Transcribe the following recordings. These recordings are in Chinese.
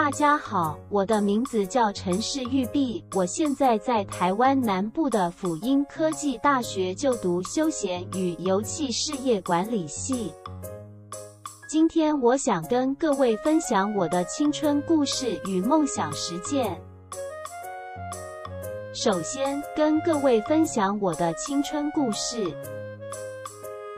大家好，我的名字叫陈氏玉碧，我现在在台湾南部的辅英科技大学就读休闲与游憩事业管理系。今天我想跟各位分享我的青春故事与梦想实践。首先，跟各位分享我的青春故事。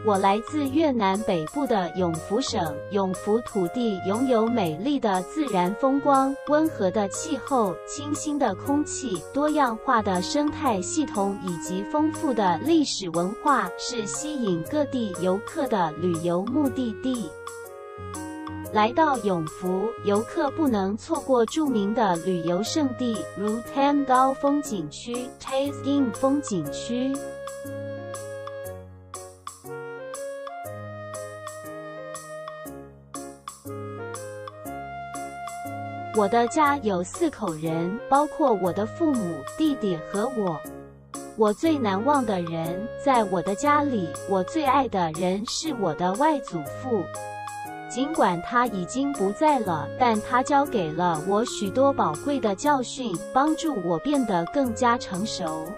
我来自越南北部的永福省，永福土地拥有美丽的自然风光、温和的气候、清新的空气、多样化的生态系统以及丰富的历史文化，是吸引各地游客的旅游目的地。来到永福，游客不能错过著名的旅游胜地，如 Tam 高风景区、Tai In 风景区。我的家有四口人，包括我的父母、弟弟和我。我最难忘的人，在我的家里，我最爱的人是我的外祖父。尽管他已经不在了，但他教给了我许多宝贵的教训，帮助我变得更加成熟。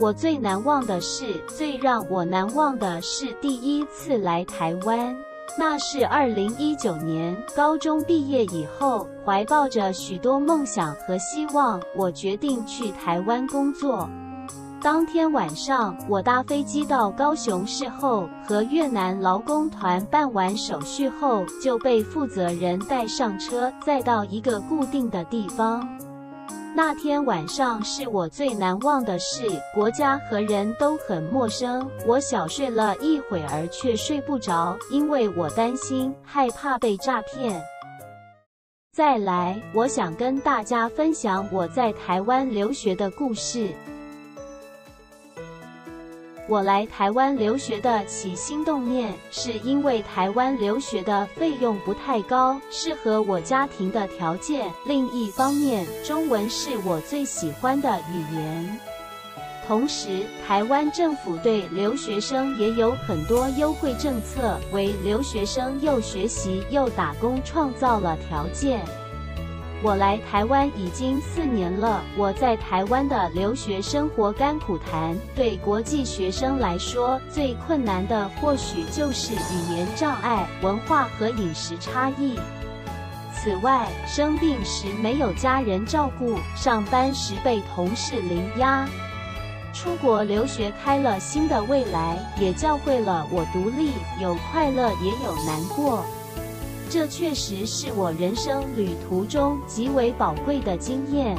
我最难忘的是，最让我难忘的是第一次来台湾。那是二零一九年高中毕业以后，怀抱着许多梦想和希望，我决定去台湾工作。当天晚上，我搭飞机到高雄市后，和越南劳工团办完手续后，就被负责人带上车，再到一个固定的地方。那天晚上是我最难忘的事，国家和人都很陌生。我小睡了一会儿，却睡不着，因为我担心、害怕被诈骗。再来，我想跟大家分享我在台湾留学的故事。我来台湾留学的起心动念，是因为台湾留学的费用不太高，适合我家庭的条件。另一方面，中文是我最喜欢的语言。同时，台湾政府对留学生也有很多优惠政策，为留学生又学习又打工创造了条件。我来台湾已经四年了，我在台湾的留学生活甘苦谈。对国际学生来说，最困难的或许就是语言障碍、文化和饮食差异。此外，生病时没有家人照顾，上班时被同事凌压。出国留学开了新的未来，也教会了我独立，有快乐也有难过。这确实是我人生旅途中极为宝贵的经验。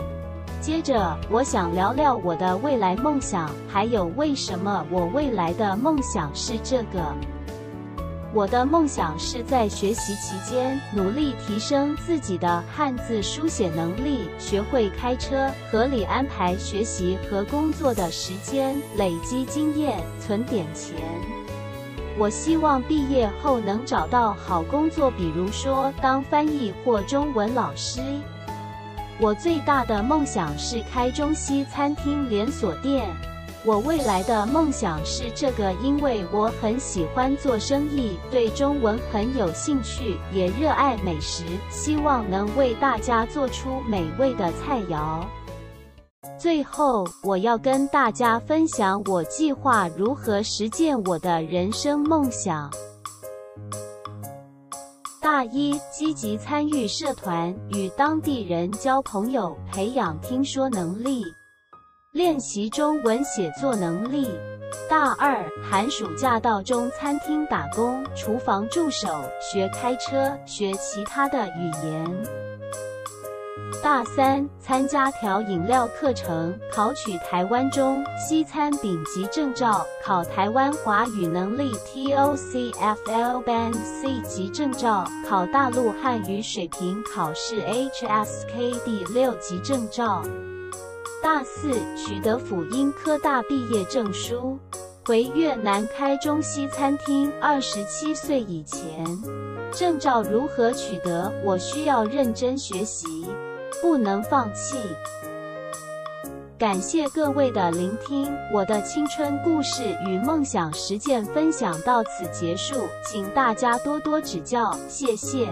接着，我想聊聊我的未来梦想，还有为什么我未来的梦想是这个。我的梦想是在学习期间努力提升自己的汉字书写能力，学会开车，合理安排学习和工作的时间，累积经验，存点钱。我希望毕业后能找到好工作，比如说当翻译或中文老师。我最大的梦想是开中西餐厅连锁店。我未来的梦想是这个，因为我很喜欢做生意，对中文很有兴趣，也热爱美食，希望能为大家做出美味的菜肴。最后，我要跟大家分享我计划如何实践我的人生梦想。大一，积极参与社团，与当地人交朋友，培养听说能力，练习中文写作能力。大二，寒暑假到中餐厅打工，厨房助手，学开车，学其他的语言。大三参加调饮料课程，考取台湾中西餐丙级证照，考台湾华语能力 TOCFL Band C 级证照，考大陆汉语水平考试 HSKD 六级证照。大四取得辅英科大毕业证书，回越南开中西餐厅。二十七岁以前，证照如何取得？我需要认真学习。不能放弃。感谢各位的聆听，我的青春故事与梦想实践分享到此结束，请大家多多指教，谢谢。